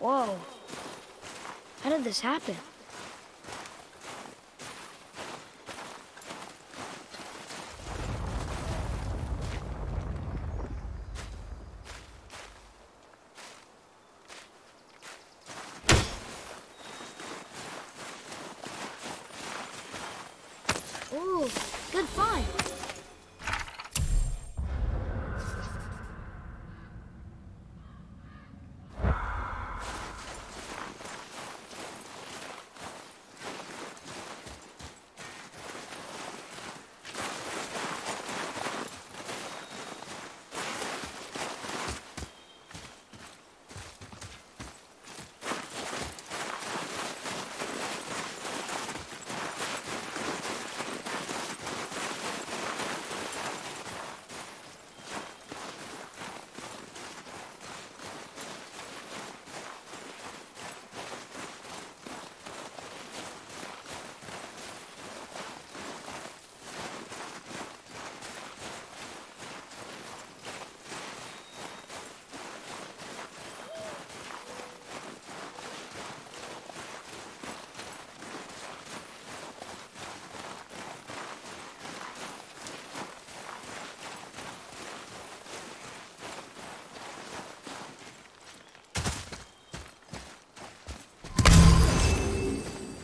Whoa. How did this happen? Ooh, good find.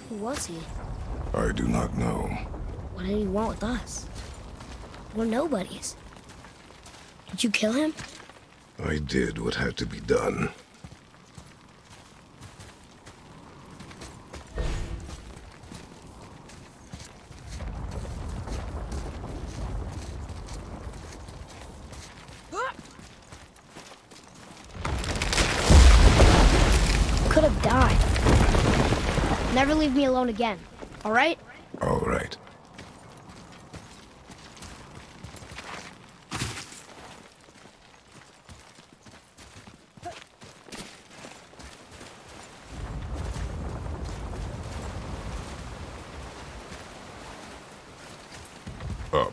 Who was he? I do not know. What did he want with us? We're nobodies. Did you kill him? I did what had to be done. Could have died. Never leave me alone again, all right? All right. Up.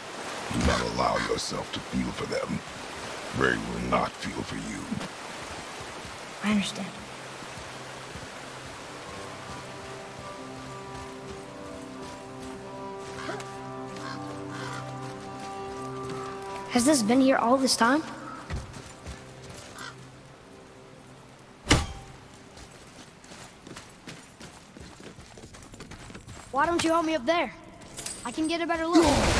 Do not allow yourself to feel for them. They will not feel for you. I understand. Has this been here all this time? Why don't you help me up there? I can get a better look.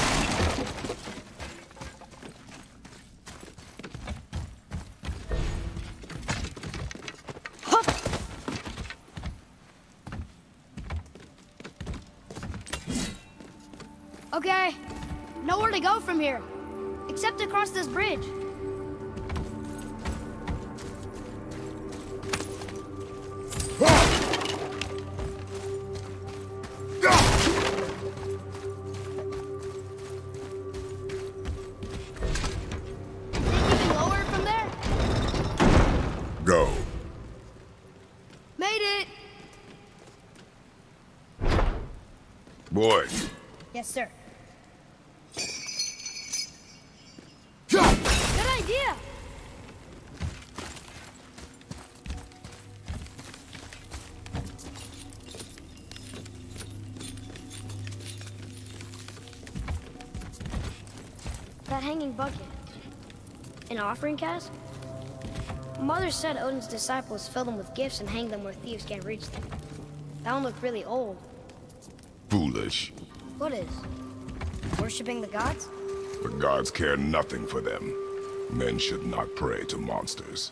From here, except across this bridge. Yes, even That hanging bucket. An offering cask? Mother said Odin's disciples fill them with gifts and hang them where thieves can't reach them. That one looked really old. Foolish. What is? Worshipping the gods? The gods care nothing for them. Men should not pray to monsters.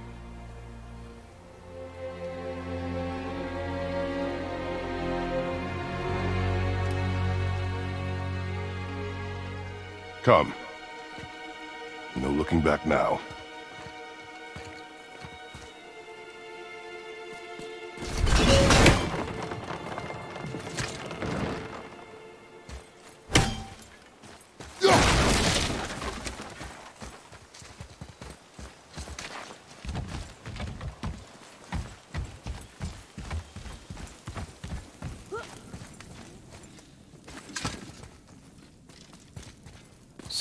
Come. No looking back now.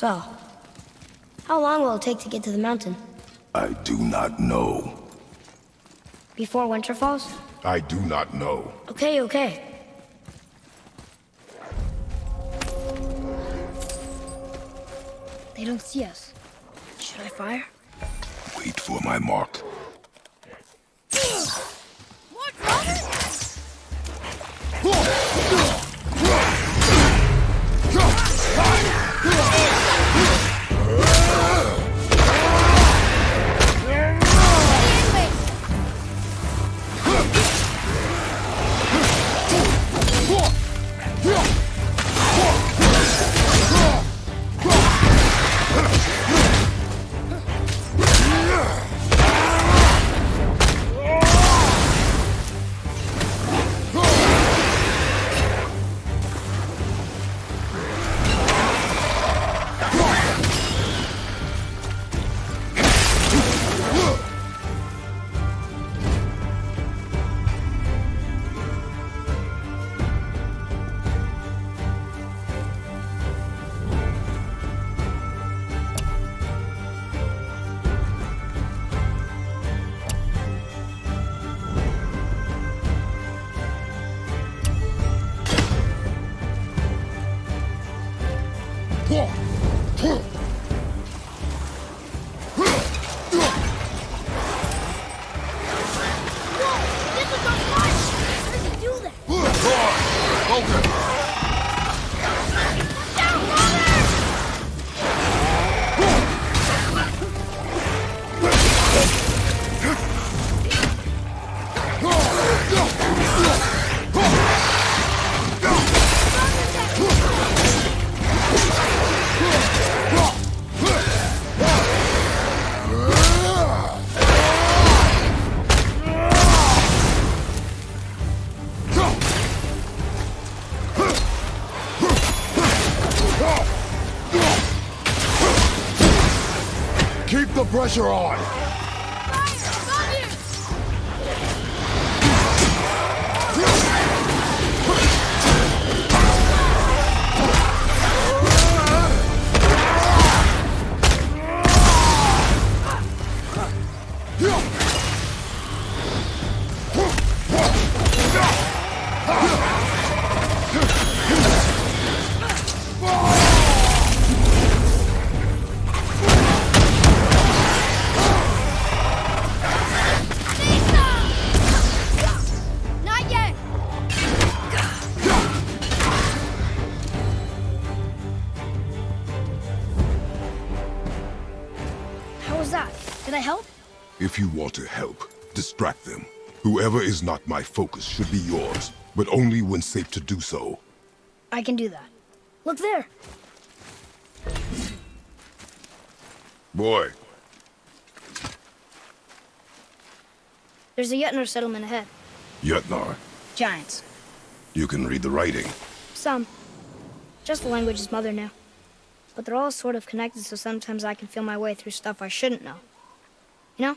So, how long will it take to get to the mountain? I do not know. Before winter falls? I do not know. Okay, okay. They don't see us. Should I fire? Wait for my mark. Pressure on! Whoever is not my focus should be yours, but only when safe to do so. I can do that. Look there! Boy, There's a Jötnar settlement ahead. Jötnar, Giants. you can read the writing. Some. Just the language his mother knew. But they're all sort of connected, so sometimes I can feel my way through stuff I shouldn't know. You know?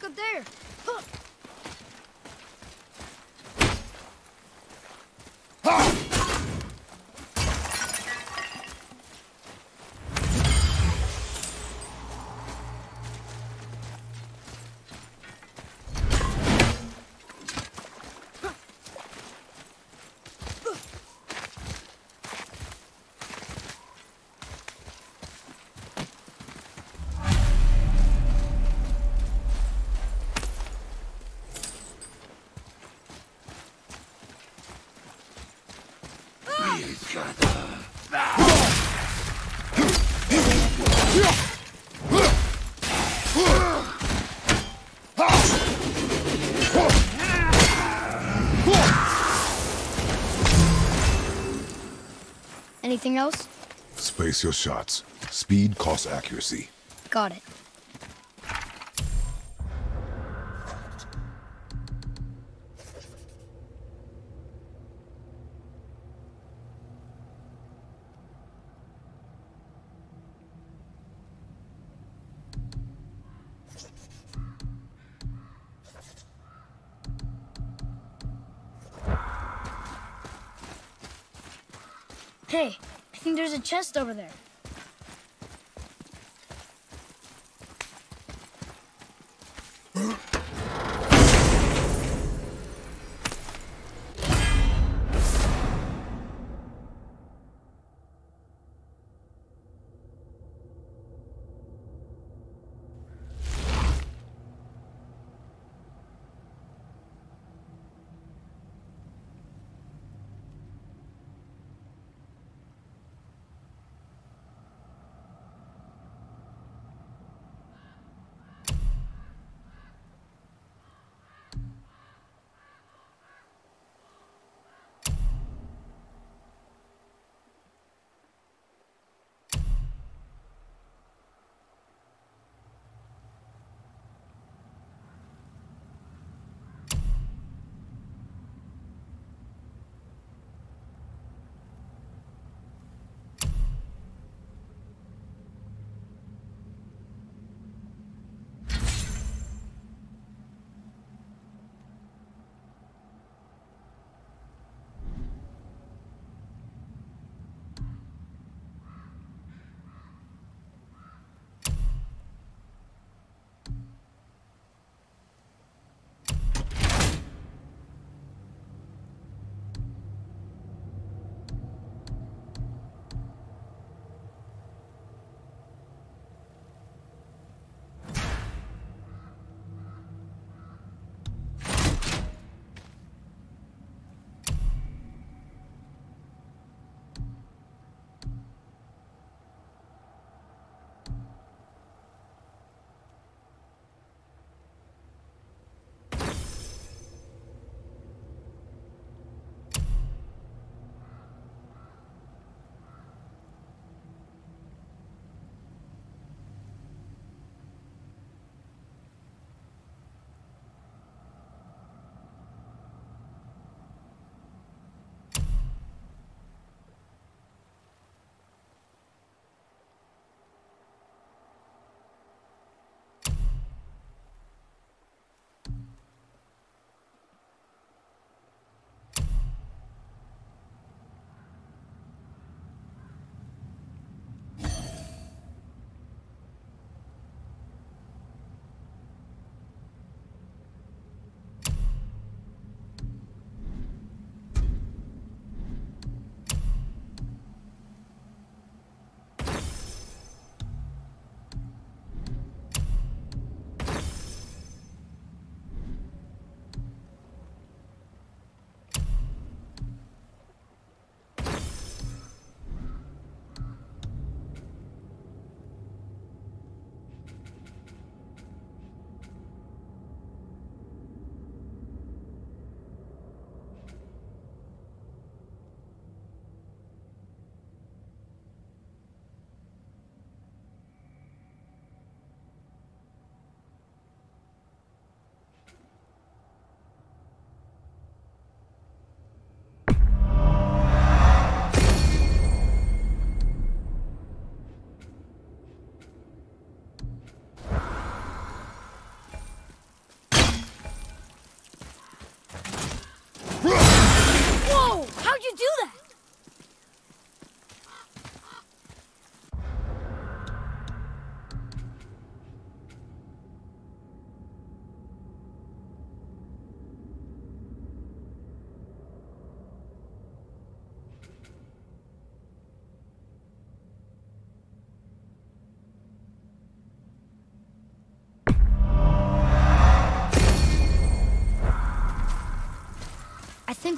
Look up there! Huh. Anything else? Space your shots. Speed costs accuracy. Got it. Hey, I think there's a chest over there.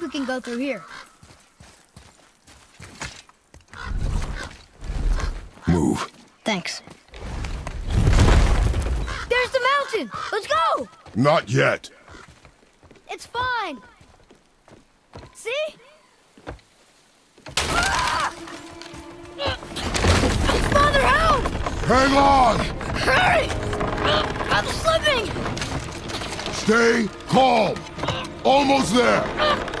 Think we can go through here. Move. Thanks. There's the mountain! Let's go! Not yet. It's fine. See? Ah! Father, help! Hang on! Hurry! I'm slipping! Stay calm. Almost there.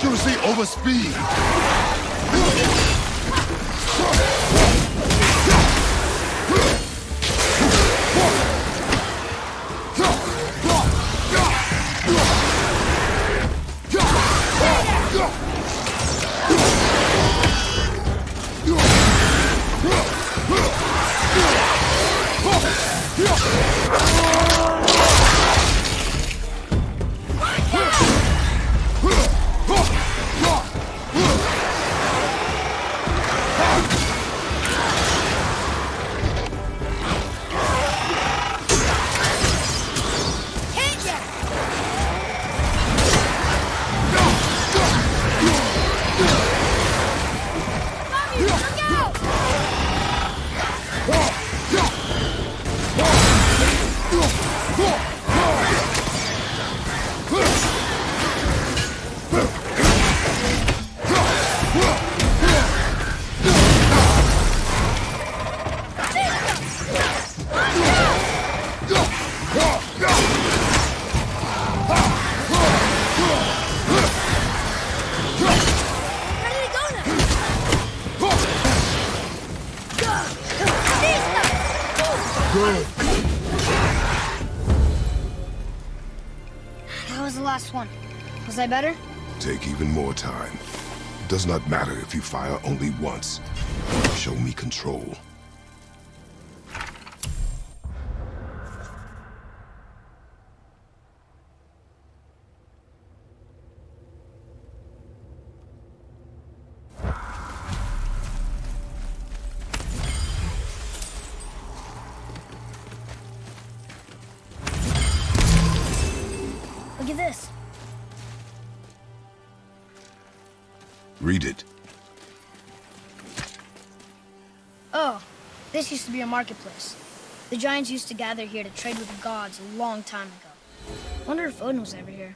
Accuracy over speed. Better? Take even more time. It Does not matter if you fire only once. Show me control. Marketplace. The giants used to gather here to trade with the gods a long time ago. Wonder if Odin was ever here.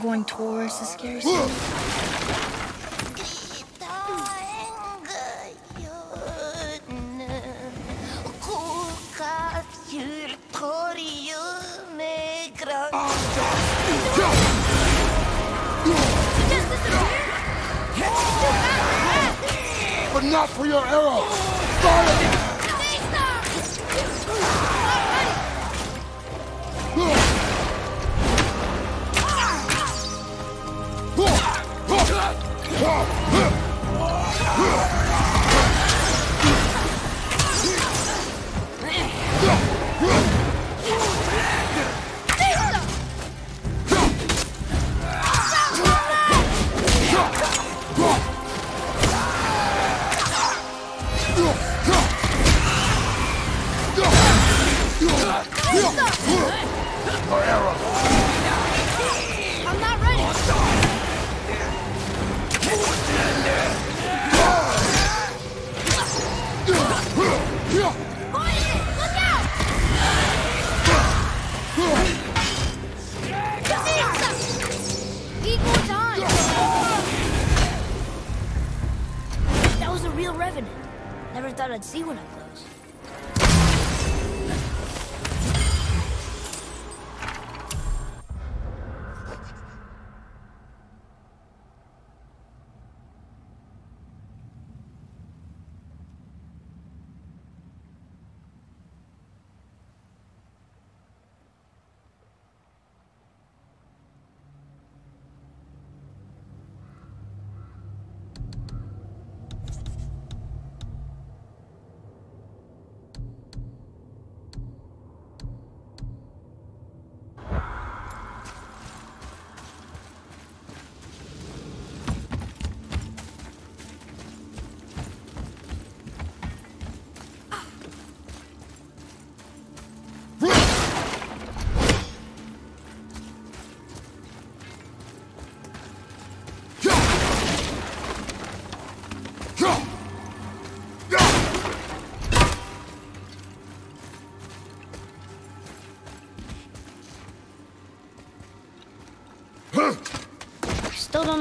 Going towards the scary stuff? But not for your arrow! Fire! Your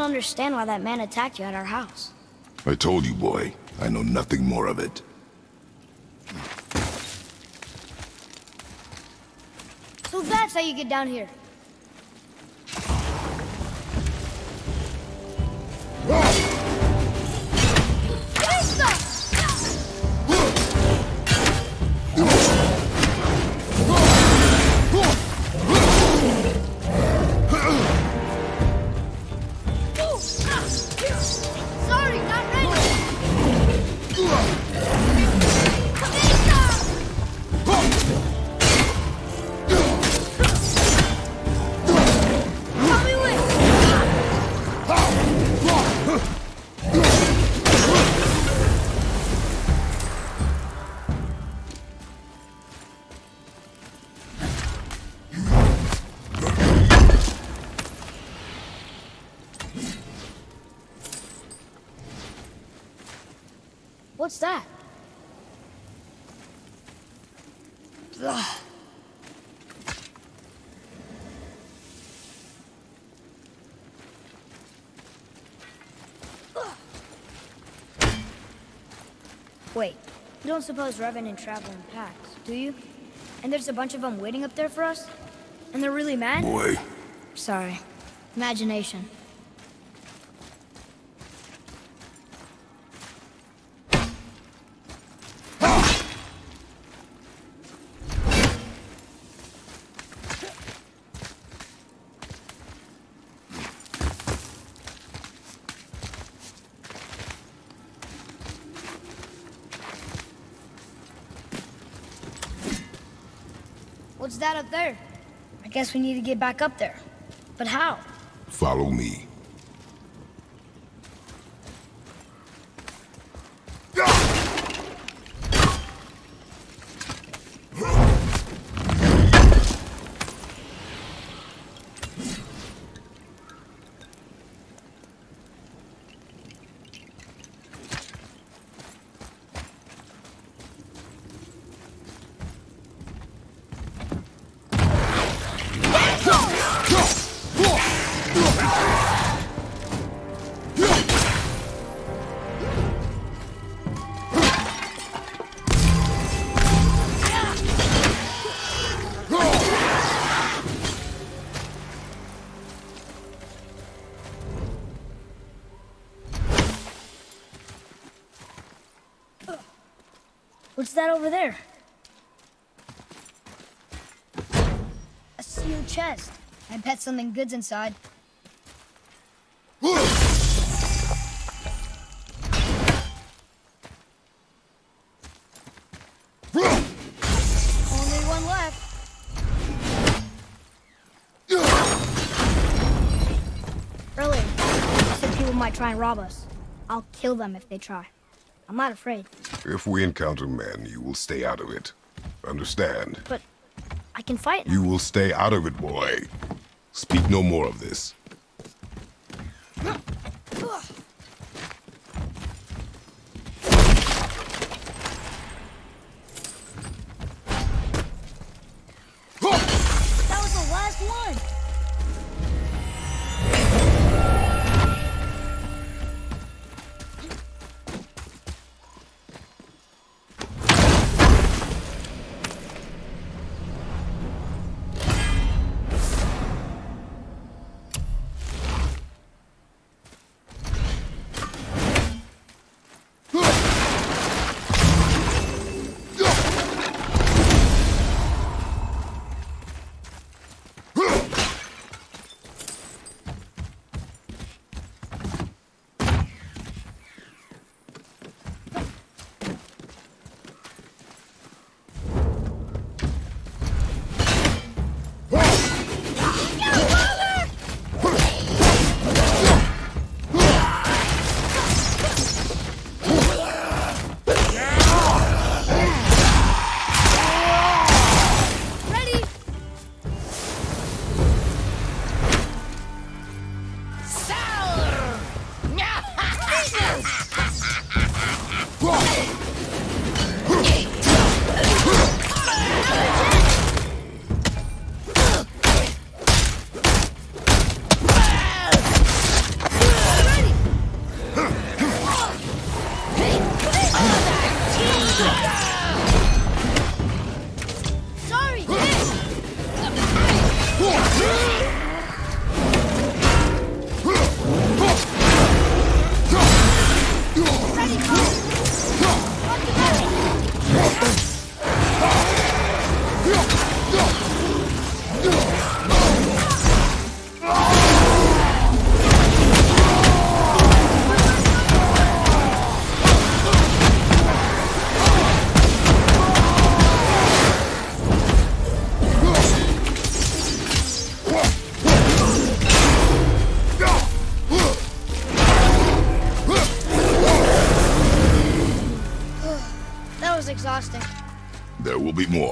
understand why that man attacked you at our house. I told you, boy. I know nothing more of it. So that's how you get down here. Suppose Revenant travel in packs, do you? And there's a bunch of them waiting up there for us? And they're really mad? Boy, Sorry. Imagination. That up there? I guess we need to get back up there. But how? Follow me. Ah! What's that over there? A sealed chest. I bet something good's inside. Only one left. Earlier, you people might try and rob us. I'll kill them if they try. I'm not afraid. If we encounter men, you will stay out of it. Understand? But I can fight now. You will stay out of it, boy. Speak no more of this. Be more.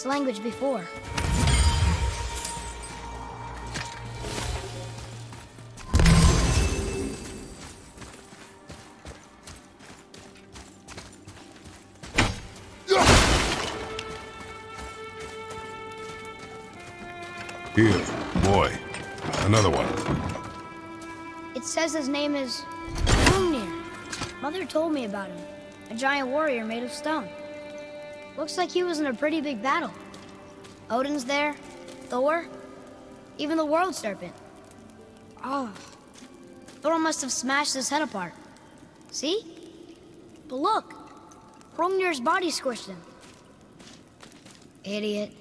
This language before. Here, boy. Another one. It says his name is. Mother told me about him. A giant warrior made of stone. Looks like he was in a pretty big battle. Odin's there, Thor, even the World Serpent. Oh, Thor must have smashed his head apart. See? But look, Hrungnir's body squished him. Idiot.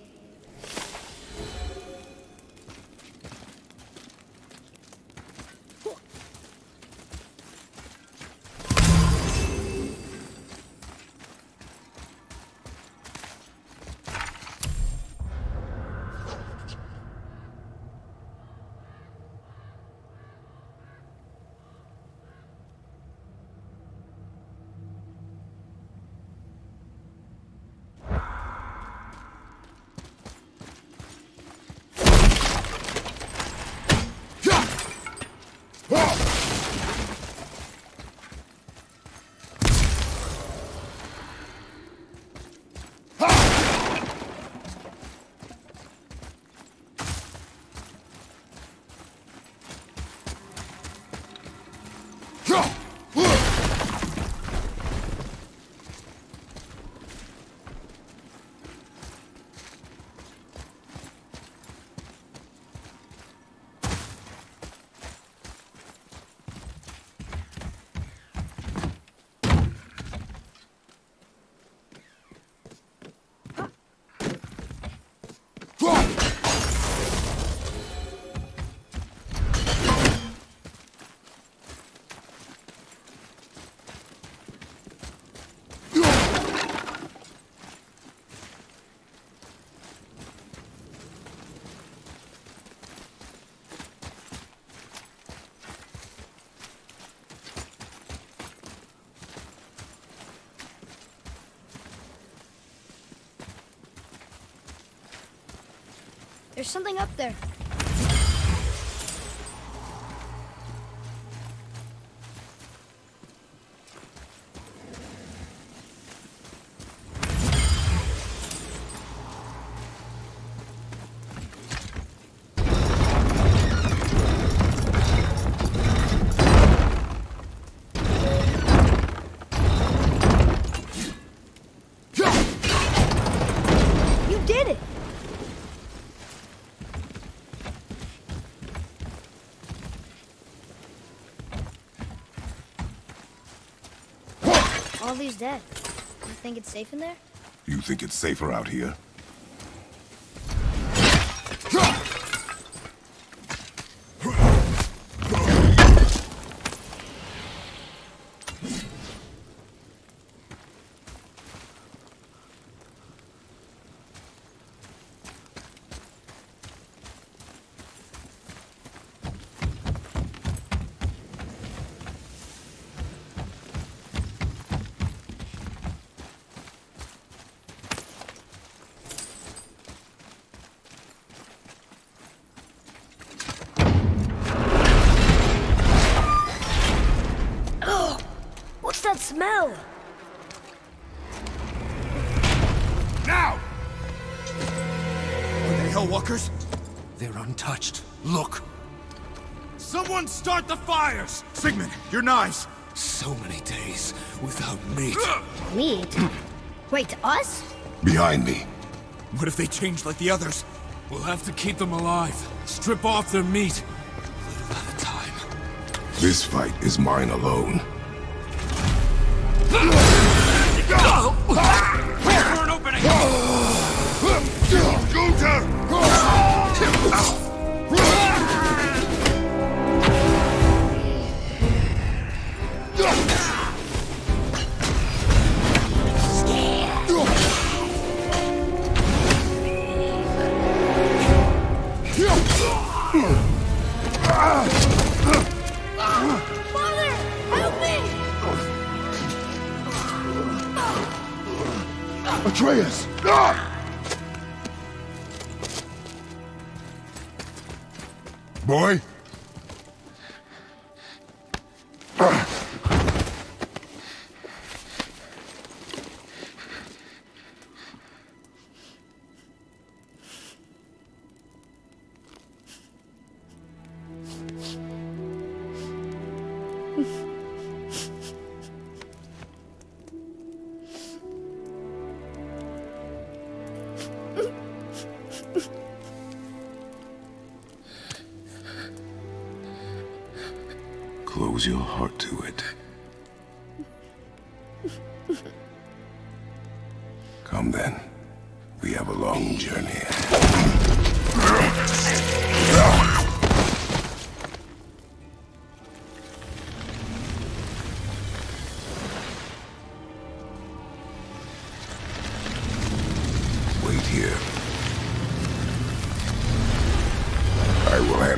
Something up there. All these dead. You think it's safe in there? You think it's safer out here? Smell? Now! Are they Hellwalkers? They're untouched. Look! Someone start the fires! Sigmund, your knives! So many days without meat. Meat? Hmm. Wait, us? Behind me. What if they change like the others? We'll have to keep them alive. Strip off their meat. Little at a time. This fight is mine alone.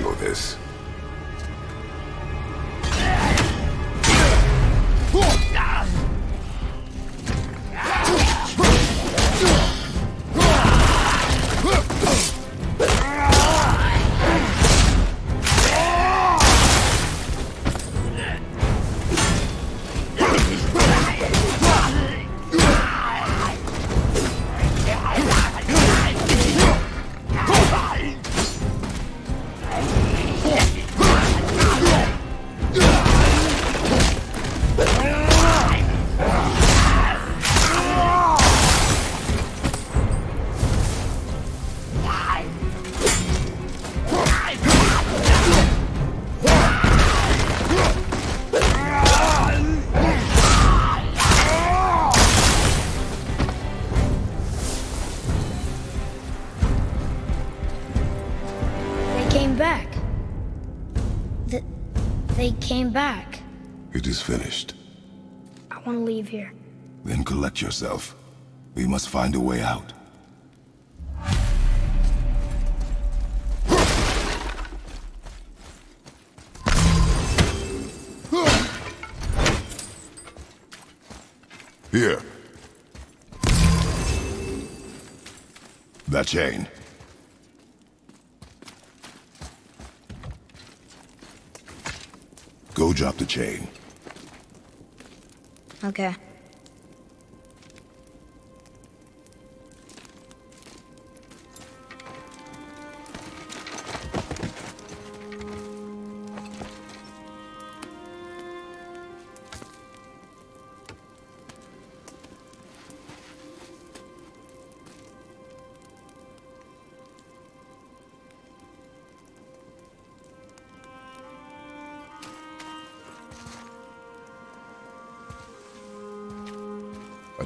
のです。Came back. It is finished. I want to leave here. Then collect yourself. We must find a way out. Here. That chain. Go drop the chain. Okay.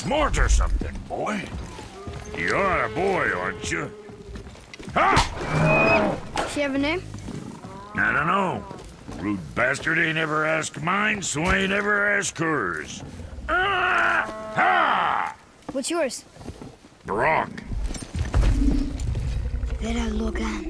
Smart or something, boy. You are a boy, aren't you? Ha! Does she have a name? I don't know. Rude bastard ain't ever asked mine, so ain't ever asked hers. Ah! Ha! What's yours? Brok. Vera Logan.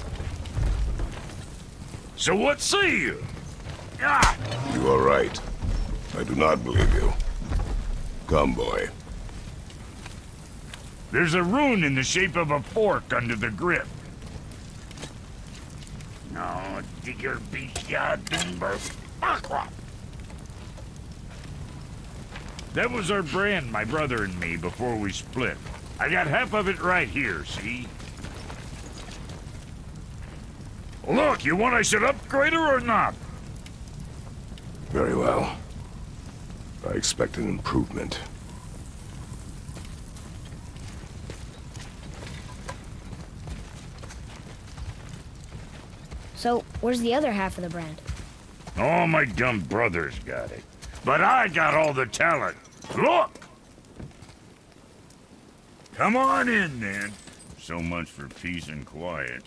So what say you? Ah! You are right. I do not believe you. Come, boy. There's a rune in the shape of a fork under the grip. No, digger beastya dumber. That was our brand, my brother and me, before we split. I got half of it right here, see? Look, you want I should upgrade her or not? Very well. I expect an improvement. So, where's the other half of the brand? All my dumb brothers got it. But I got all the talent. Look! Come on in, then. So much for peace and quiet.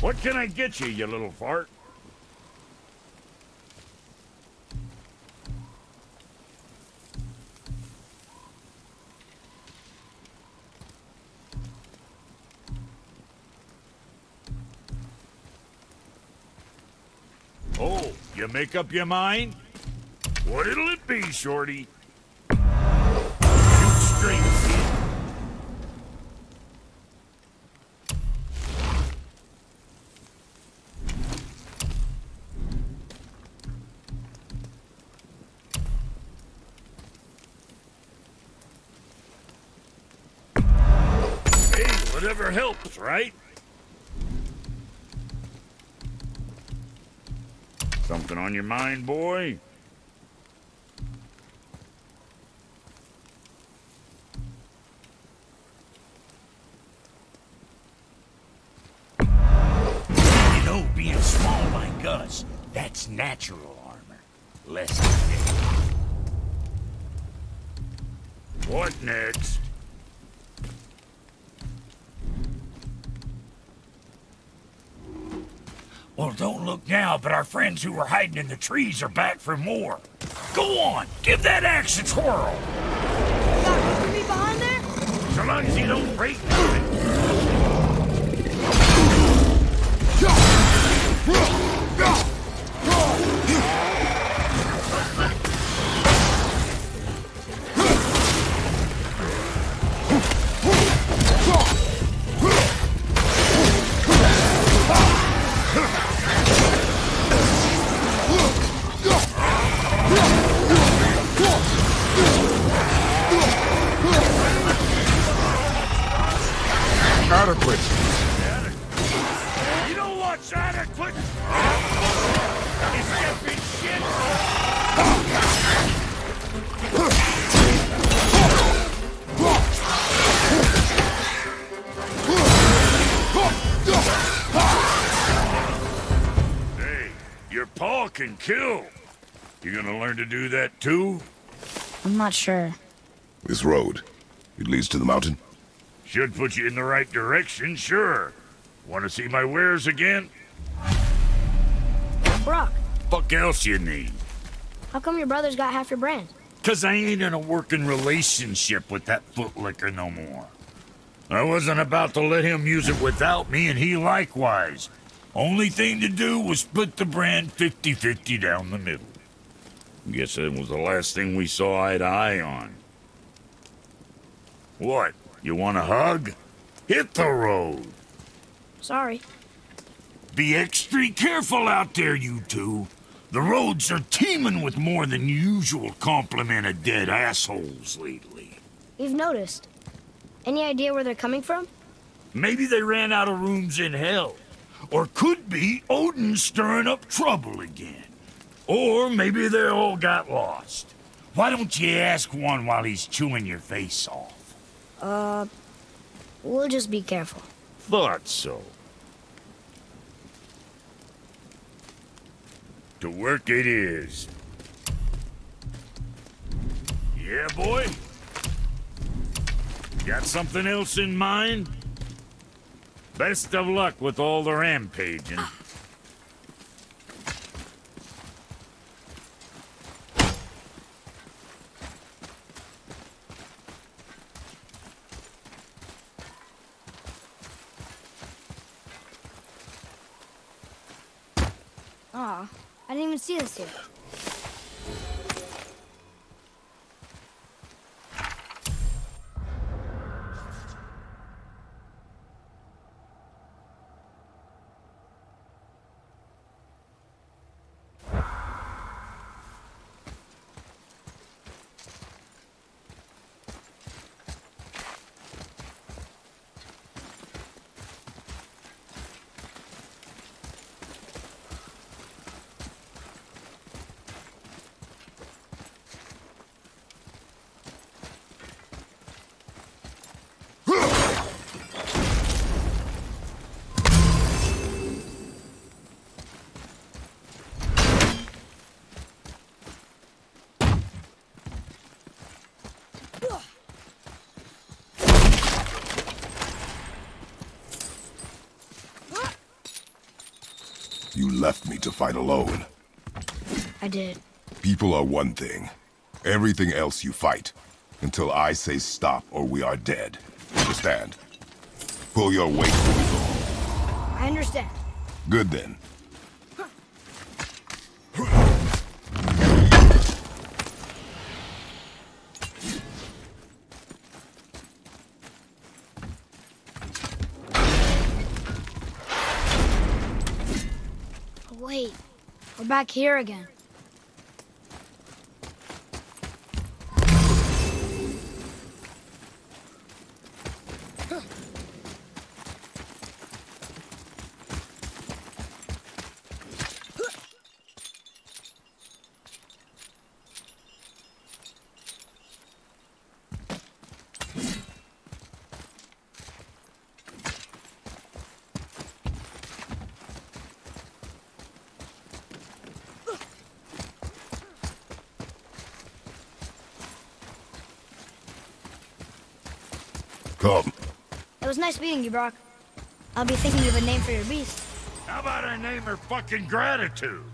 What can I get you, you little fart? Oh, you make up your mind? What'll it be, Shorty? Whatever helps, right? Something on your mind, boy? You know, being small like us, that's natural armor. Less What next? Look now, but our friends who were hiding in the trees are back for more. Go on, give that axe a twirl. Got room for me behind there? So long as you don't break nothing. Learn to do that too? I'm not sure. This road, it leads to the mountain. Should put you in the right direction, sure. Want to see my wares again? Brok, Fuck else you need? how come your brother's got half your brand? Cause I ain't in a working relationship with that footlicker no more. I wasn't about to let him use it without me, and he likewise. Only thing to do was split the brand 50-50 down the middle. Guess that was the last thing we saw eye to eye on. What? You want a hug? Hit the road. Sorry. Be extra careful out there, you two. The roads are teeming with more than usual complement of dead assholes lately. We've noticed. Any idea where they're coming from? Maybe they ran out of rooms in hell. Or could be Odin stirring up trouble again. Or maybe they all got lost. Why don't you ask one while he's chewing your face off? Uh, we'll just be careful. Thought so. To work it is. Yeah, boy? Got something else in mind? Best of luck with all the rampaging. Aw, I didn't even see this here. You left me to fight alone. I did. People are one thing. Everything else you fight. Until I say stop or we are dead. Understand? Pull your weight when we go. I understand. Good then. Back here again. Was nice meeting you, Brok. I'll be thinking of a name for your beast. How about I name her fucking Gratitude?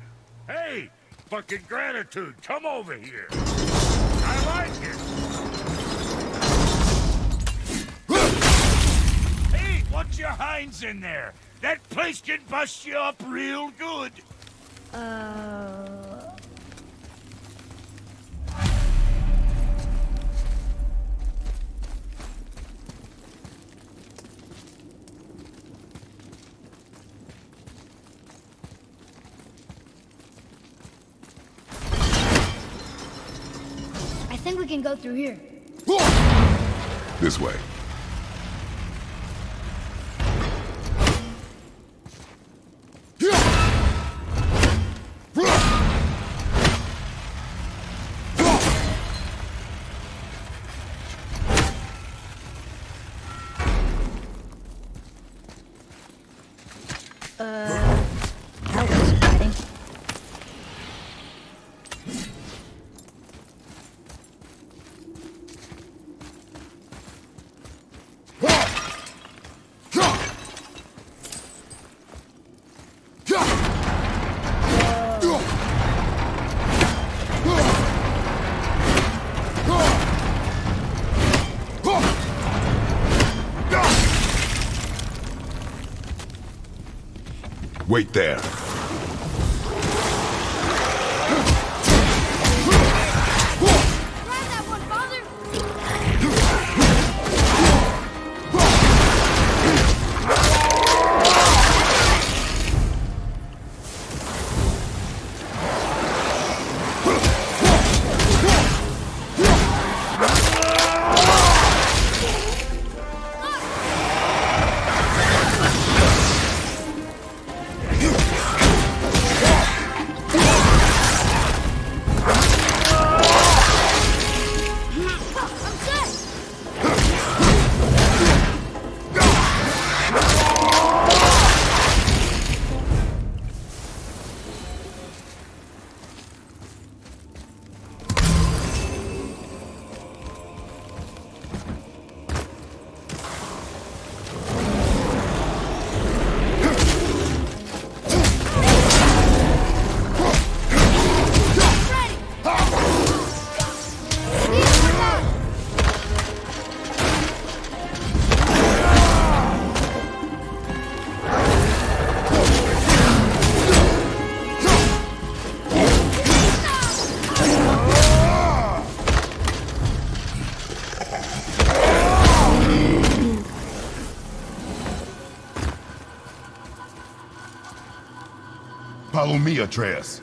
Hey, fucking Gratitude, come over here. I like it. hey, what's your hinds in there? That place can bust you up real good. Uh... think we can go through here. This way. Uh... Wait there. Follow me, Atreus.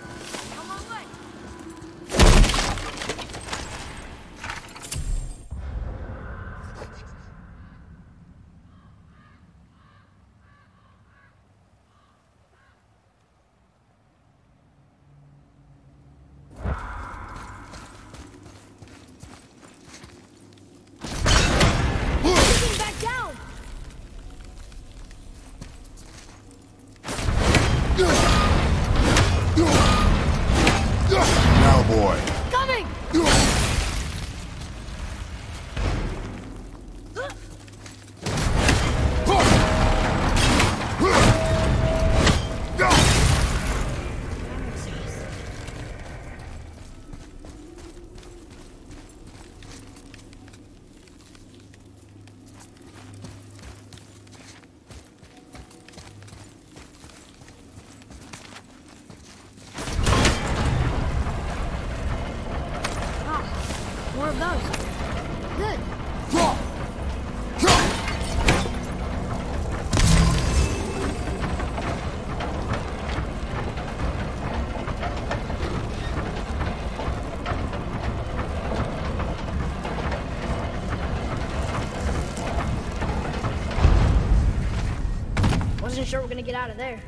Wasn't sure we're gonna get out of there.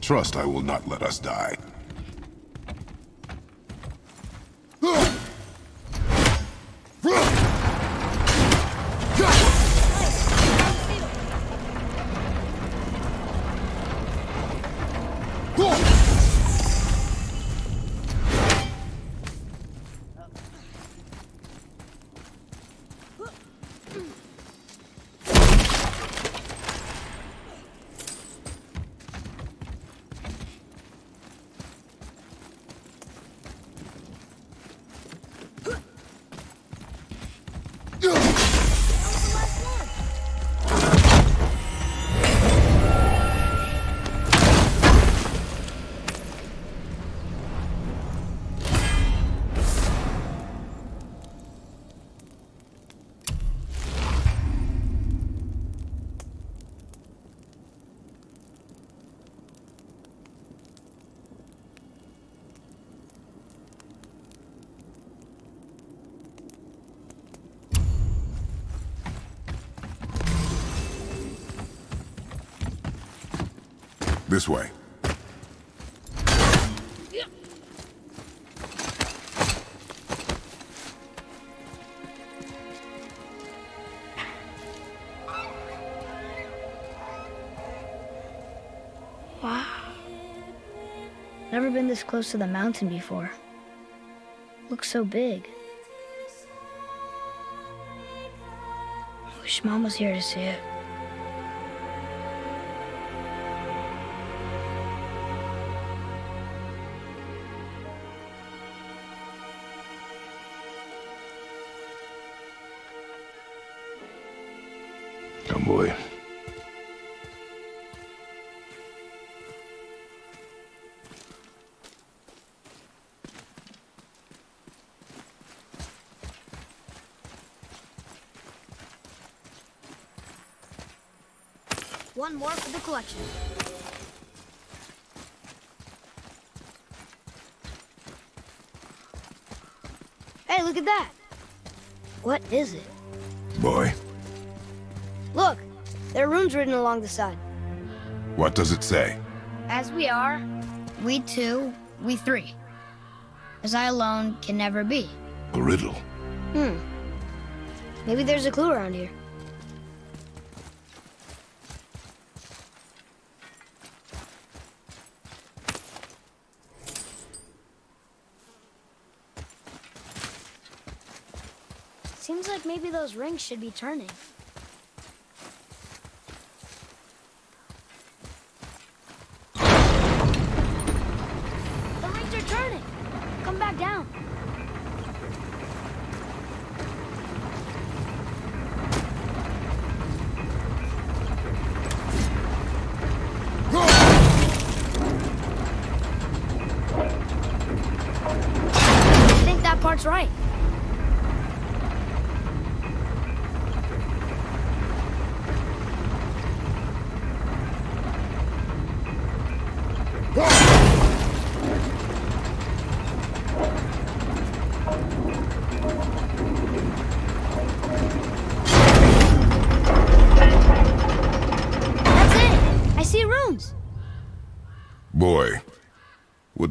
Trust I will not let us die. This way. Wow. Never been this close to the mountain before. Looks so big. Wish Mom was here to see it. One more for the collection. Hey, look at that. What is it? Boy, Look, there are runes written along the side. what does it say? As we are, we two, we three. As I alone can never be. A riddle. Hmm. Maybe there's a clue around here. Seems like maybe those rings should be turning.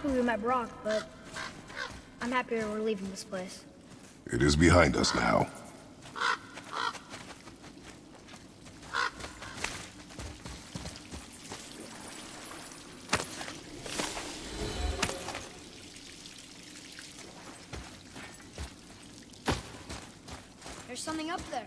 Happy we met Brok, but I'm happier we're leaving this place. It is behind us now. There's something up there.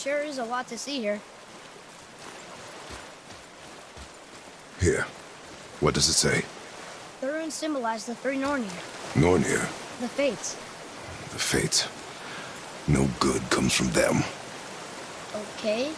Sure is a lot to see here. Here. What does it say? The runes symbolize the three Nornir, Nornir. the Fates. The Fates. No good comes from them. Okay,